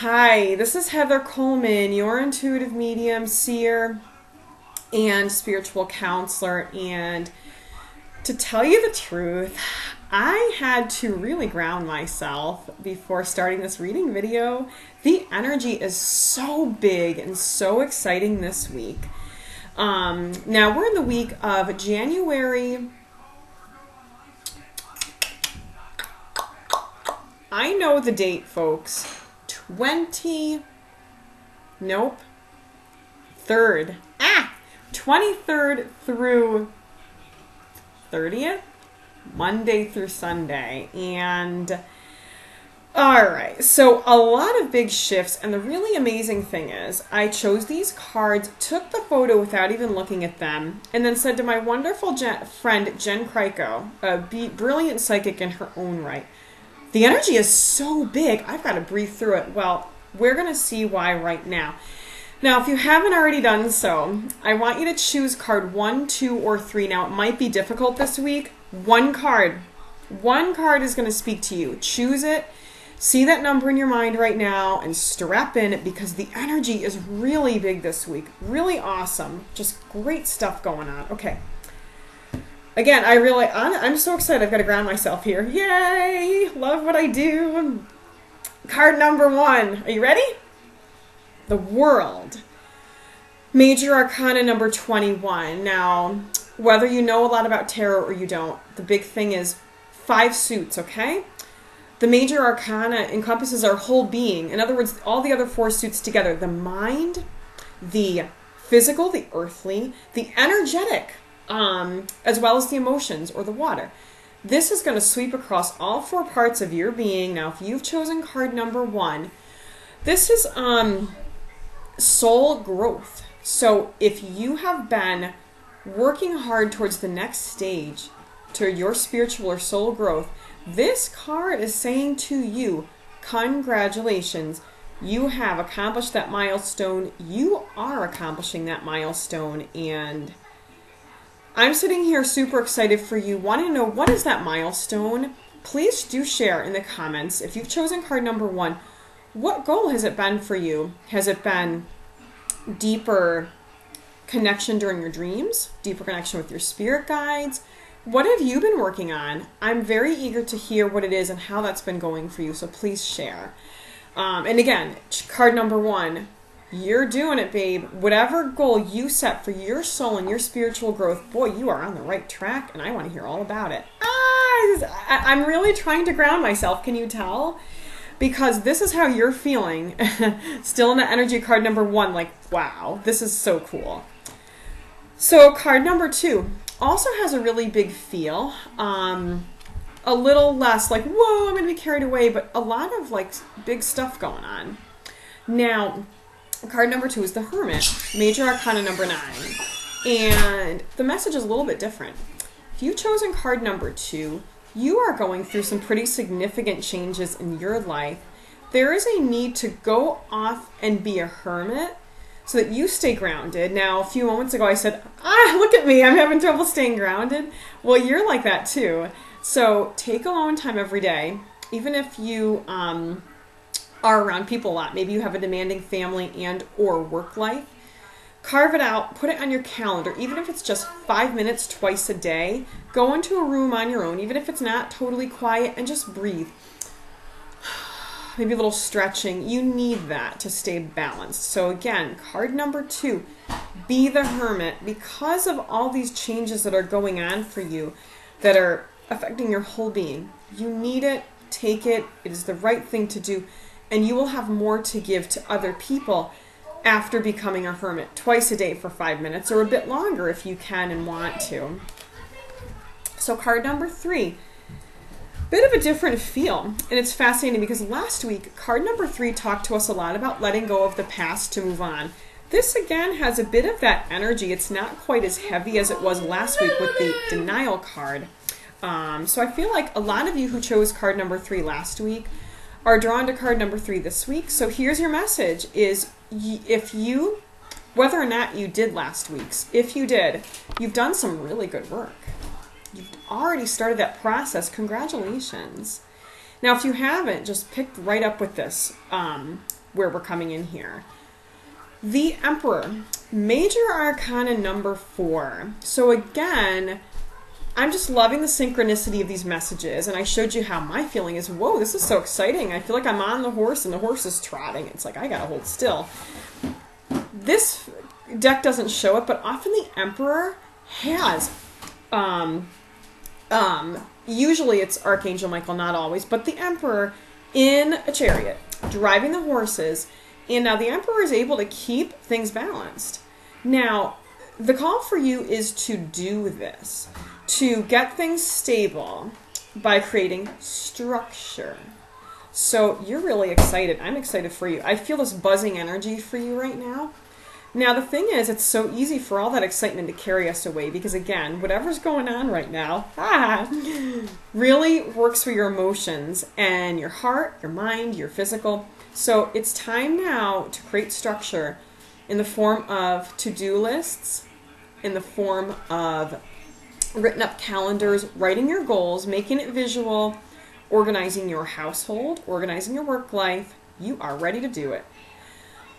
Hi, this is Heather Coleman, your intuitive medium, seer, and spiritual counselor. And to tell you the truth, I had to really ground myself before starting this reading video. The energy is so big and so exciting this week. Um, now, we're in the week of January. I know the date, folks. 20 nope 3rd ah 23rd through 30th monday through sunday. And all right so a lot of big shifts. And the really amazing thing is i chose these cards took the photo without even looking at them and then said to my wonderful Jen, friend jen Kryko, a brilliant psychic in her own right the energy is so big, I've got to breathe through it. Well, we're going to see why right now. Now, if you haven't already done so, I want you to choose card one, two, or three. Now, it might be difficult this week. One card. One card is going to speak to you. Choose it. See that number in your mind right now and strap in because the energy is really big this week. Really awesome. Just great stuff going on. Okay again, I really, I'm so excited. I've got to ground myself here. Yay! Love what I do. Card number one. Are you ready? The World. Major Arcana number 21. Now, whether you know a lot about tarot or you don't, the big thing is five suits, okay? The major arcana encompasses our whole being. In other words, all the other four suits together the mind, the physical, the earthly, the energetic, um, as well as the emotions or the water. This is going to sweep across all four parts of your being. Now, if you've chosen card number one, this is um, soul growth. So, if you have been working hard towards the next stage to your spiritual or soul growth, this card is saying to you, Congratulations, you have accomplished that milestone. You are accomplishing that milestone, and I'm sitting here super excited for you, wanting to know what is that milestone. Please do share in the comments if you've chosen card number one. What goal has it been for you? Has it been deeper connection during your dreams, deeper connection with your spirit guides? What have you been working on? I'm very eager to hear what it is and how that's been going for you, so please share. Um, and again, card number one you're doing it, babe. Whatever goal you set for your soul and your spiritual growth, boy, you are on the right track, and I want to hear all about it. Ah, I'm really trying to ground myself. Can you tell? Because this is how you're feeling. Still in the energy card number one, like, wow, this is so cool. So, card number two also has a really big feel. Um, a little less like, whoa, I'm going to be carried away, but a lot of like big stuff going on. Now, Card number two is the Hermit, Major Arcana number nine. And the message is a little bit different. If you've chosen card number two, you are going through some pretty significant changes in your life. There is a need to go off and be a hermit so that you stay grounded. Now, a few moments ago, I said, ah, look at me, I'm having trouble staying grounded. Well, you're like that too. So take a alone time every day, even if you um, are around people a lot. Maybe you have a demanding family and or work life. Carve it out, put it on your calendar, even if it's just five minutes twice a day. Go into a room on your own, even if it's not totally quiet, and just breathe. Maybe a little stretching. You need that to stay balanced. So, again, card number two be the hermit. Because of all these changes that are going on for you that are affecting your whole being, you need it, take it. It is the right thing to do and you will have more to give to other people after becoming a hermit twice a day for five minutes or a bit longer if you can and want to. So, card number three, bit of a different feel. And it's fascinating because last week, card number three talked to us a lot about letting go of the past to move on. This again has a bit of that energy. It's not quite as heavy as it was last week with the denial card. Um, so I feel like a lot of you who chose card number three last week are drawn to card number three this week. So here's your message: is if you, whether or not you did last week's, if you did, you've done some really good work. You've already started that process. Congratulations. Now, if you haven't, just pick right up with this um, where we're coming in here. The Emperor, Major Arcana number four. So, again, I'm just loving the synchronicity of these messages, and I showed you how my feeling is whoa, this is so exciting. I feel like I'm on the horse and the horse is trotting. It's like I gotta hold still. This deck doesn't show it, but often the Emperor has. Um, um, usually it's Archangel Michael, not always, but the Emperor in a chariot, driving the horses. And now the Emperor is able to keep things balanced. Now, the call for you is to do this to get things stable by creating structure. So you're really excited. I'm excited for you. I feel this buzzing energy for you right now. Now, the thing is, it's so easy for all that excitement to carry us away because, again, whatever's going on right now ah, really works for your emotions and your heart, your mind, your physical. So it's time now to create structure in the form of to do lists, in the form of written up calendars, writing your goals, making it visual, organizing your household, organizing your work life. You are ready to do it.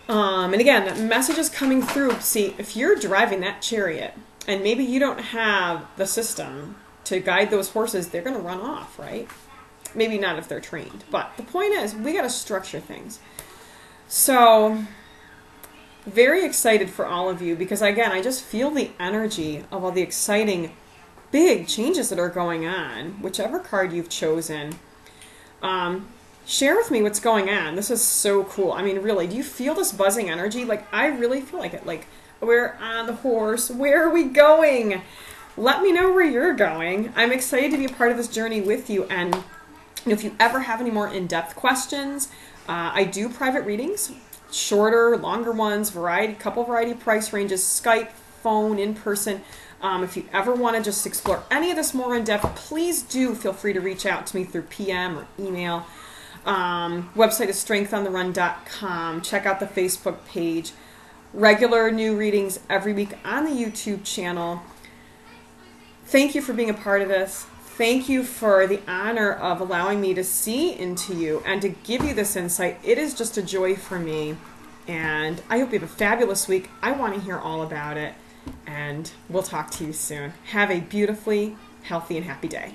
Um, and again, messages coming through. See, if you're driving that chariot and maybe you don't have the system to guide those horses, they're going to run off, right? Maybe not if they're trained. But the point is, we got to structure things. So, very excited for all of you because, again, I just feel the energy of all the exciting big changes that are going on, whichever card you've chosen. Um, share with me what's going on. This is so cool. I mean, really, do you feel this buzzing energy? Like, I really feel like it. Like, we're on the horse. Where are we going? Let me know where you're going. I'm excited to be a part of this journey with you. And if you ever have any more in depth questions, uh, I do private readings, shorter, longer ones, variety, couple variety price ranges, Skype, phone, in person. Um, if you ever want to just explore any of this more in depth, please do feel free to reach out to me through PM or email. Um, website is strengthontheRun.com. Check out the Facebook page. Regular new readings every week on the YouTube channel. Thank you for being a part of this. Thank you for the honor of allowing me to see into you and to give you this insight. It is just a joy for me. And I hope you have a fabulous week. I want to hear all about it and we'll talk to you soon. Have a beautifully healthy and happy day.